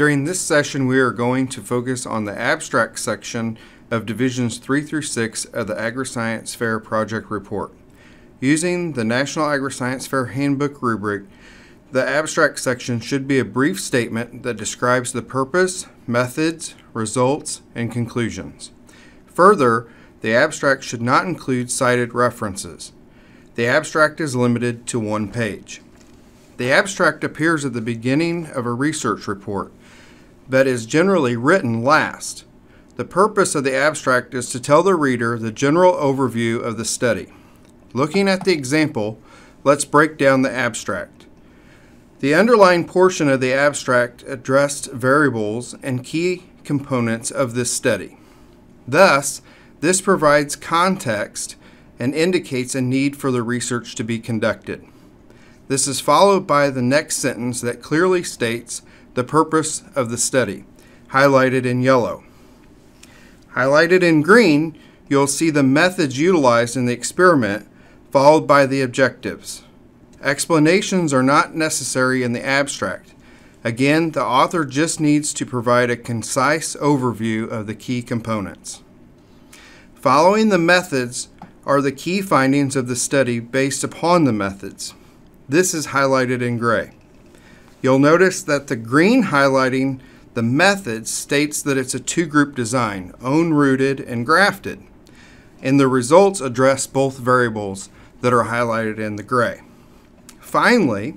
During this session, we are going to focus on the abstract section of Divisions 3 through 6 of the AgriScience Fair Project Report. Using the National AgriScience Fair Handbook rubric, the abstract section should be a brief statement that describes the purpose, methods, results, and conclusions. Further, the abstract should not include cited references. The abstract is limited to one page. The abstract appears at the beginning of a research report, but is generally written last. The purpose of the abstract is to tell the reader the general overview of the study. Looking at the example, let's break down the abstract. The underlying portion of the abstract addressed variables and key components of this study. Thus, this provides context and indicates a need for the research to be conducted. This is followed by the next sentence that clearly states the purpose of the study, highlighted in yellow. Highlighted in green, you'll see the methods utilized in the experiment, followed by the objectives. Explanations are not necessary in the abstract. Again, the author just needs to provide a concise overview of the key components. Following the methods are the key findings of the study based upon the methods. This is highlighted in gray. You'll notice that the green highlighting the methods states that it's a two-group design, own rooted and grafted, and the results address both variables that are highlighted in the gray. Finally,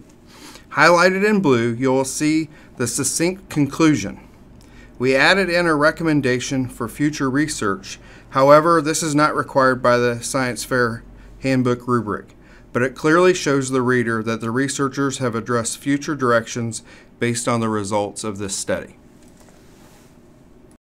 highlighted in blue, you will see the succinct conclusion. We added in a recommendation for future research. However, this is not required by the Science Fair Handbook rubric, but it clearly shows the reader that the researchers have addressed future directions based on the results of this study.